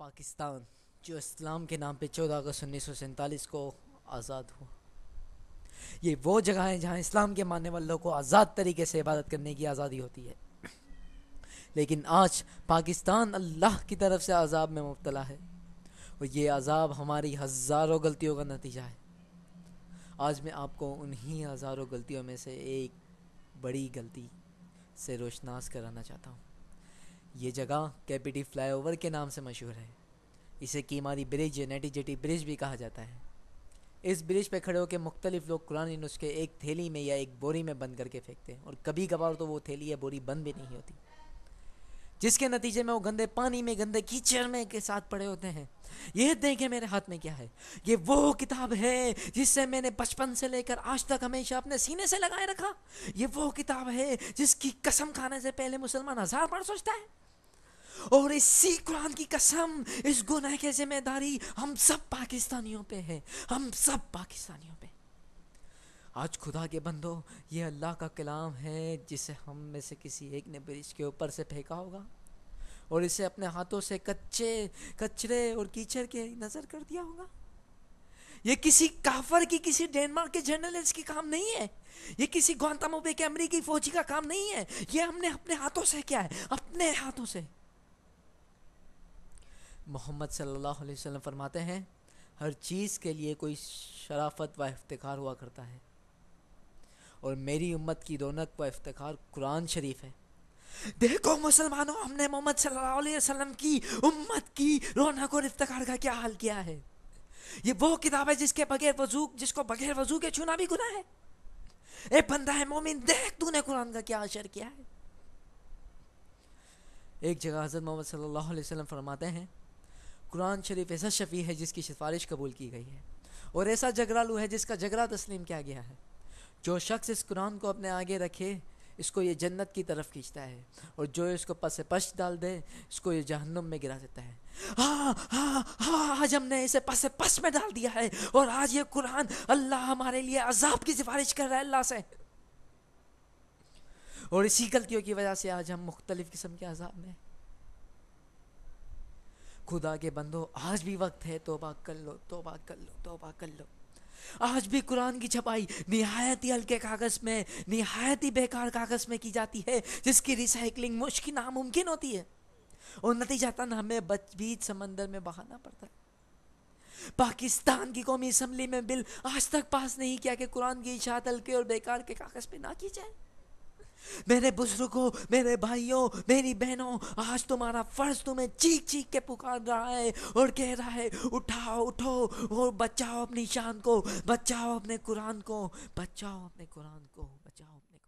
पाकिस्तान, जो इस्लाम के नाम पे 14 अगस्त उन्नीस सौ सैंतालीस को आज़ाद हुआ। ये वो जगह है जहाँ इस्लाम के मानने वालों को आज़ाद तरीके से इबादत करने की आज़ादी होती है। लेकिन आज पाकिस्तान अल्लाह की तरफ़ से अजाब में मुबतला है और ये अजाब हमारी हज़ारों गलतियों का नतीजा है। आज मैं आपको उन्हीं हज़ारों गलतियों में से एक बड़ी गलती से रोशनास कराना चाहता हूँ। ये जगह कैपिटी फ्लाईओवर के नाम से मशहूर है। इसे Keamari bridge, native jetty bridge भी कहा जाता है। इस ब्रिज पे खड़े होकर मुख्तलिफ़ लोग कुरानी नुस्खे एक थैली में या एक बोरी में बंद करके फेंकते हैं। और कभी कभार तो वो थैली या बोरी बंद भी नहीं होती। जिसके नतीजे में वो गंदे पानी में, गंदे कीचड़ में के साथ पड़े होते हैं। ये देखें मेरे हाथ में क्या है। ये वो किताब है जिससे मैंने बचपन से लेकर आज तक हमेशा अपने सीने से लगाए रखा। ये वो किताब है जिसकी कसम खाने से पहले मुसलमान हज़ार बार सोचता है। और इसी कुरान की कसम, इस गुनाह की ज़िम्मेदारी हम सब पाकिस्तानियों पे है। हम सब पाकिस्तानियों पे। आज खुदा के बंदो, ये अल्लाह का कलाम है जिसे हम में से किसी एक ने ब्रिज के ऊपर से फेंका होगा। और इसे अपने हाथों से कच्चे, कचरे और कीचड़ के नज़र कर दिया होगा। ये किसी काफर की, किसी डेनमार्क के जर्नलिस्ट की काम नहीं है। ये किसी गौतमोबे के अमरीकी फौजी का काम नहीं है। ये हमने अपने हाथों से क्या है। अपने हाथों से। मोहम्मद सल्लल्लाहु अलैहि वसल्लम फरमाते हैं, हर चीज़ के लिए कोई शराफत व इफ्तार हुआ करता है। और मेरी उम्मत की रौनक व इफ्तार कुरान शरीफ है। देखो मुसलमानों, हमने मोहम्मद सल्लल्लाहु अलैहि वसल्लम की उम्मत की रौनक और इफ्तार का क्या हाल किया है? ये वो किताब है जिसके बगैर वज़ू, जिसको बगैर वज़ू के छूना भी गुना है। ए बंदा है मोमिन, देख तूने कुरान का क्या असर किया है। एक जगह हज़रत मोहम्मद सल्लल्लाहु अलैहि वसल्लम फरमाते हैं कुरान शरीफ ऐसा शफ़ी है जिसकी सिफारिश कबूल की गई है। और ऐसा जगरालू है जिसका जगरा तस्लीम किया गया है। जो शख्स इस कुरान को अपने आगे रखे, इसको ये जन्नत की तरफ़ खींचता है और जो इसको पस पश डाल दे, इसको ये जहन्नुम में गिरा देता है। हाँ हाँ हाँ आज हमने इसे पस पस में डाल दिया है और आज ये कुरान अल्लाह हमारे लिए अजाब की सिफारिश कर रहा है अल्लाह से। और इसी गलतियों की वजह से आज हम मुख्तलिफ़ किस्म के अजाब में खुदा के बंदो, आज भी वक्त है, तोबा कर लो, तोबा कर लो, तोबा कर लो। आज भी कुरान की छपाई निहायत ही हल्के कागज़ में, निहायत ही बेकार कागज़ में की जाती है, जिसकी रिसाइकलिंग मुश्किल नामुमकिन होती है। और नतीजा तन हमें बच बीच समंदर में बहाना पड़ता है। पाकिस्तान की कौमी असम्बली में बिल आज तक पास नहीं किया कि कुरान की इशात हल्के और बेकार के कागज़ पे ना की जाए। मेरे बुज़ुर्गों, मेरे भाइयों, मेरी बहनों, आज तुम्हारा फ़र्ज़ तुम्हें चीख चीख के पुकार रहा है और कह रहा है, उठाओ, उठो और बचाओ अपनी शान को, बचाओ अपने कुरान को, बचाओ अपने कुरान को, बचाओ अपने